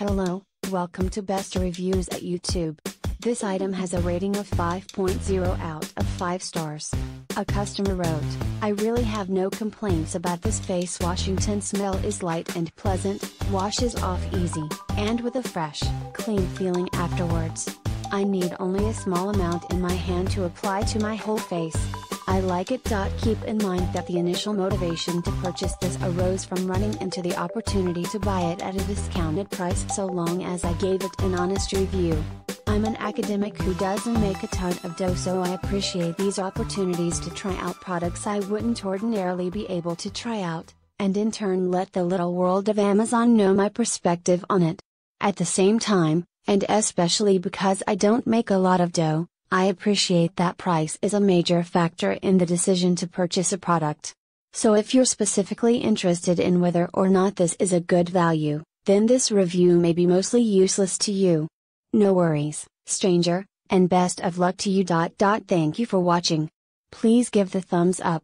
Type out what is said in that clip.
Hello, welcome to Best Reviews at YouTube. This item has a rating of 5.0 out of 5 stars. A customer wrote, I really have no complaints about this face Washington smell is light and pleasant, washes off easy, and with a fresh, clean feeling afterwards. I need only a small amount in my hand to apply to my whole face. I like it. Keep in mind that the initial motivation to purchase this arose from running into the opportunity to buy it at a discounted price so long as I gave it an honest review. I'm an academic who doesn't make a ton of dough so I appreciate these opportunities to try out products I wouldn't ordinarily be able to try out, and in turn let the little world of Amazon know my perspective on it. At the same time, and especially because I don't make a lot of dough, I appreciate that price is a major factor in the decision to purchase a product. So if you're specifically interested in whether or not this is a good value, then this review may be mostly useless to you. No worries, stranger, and best of luck to you. Thank you for watching. Please give the thumbs up,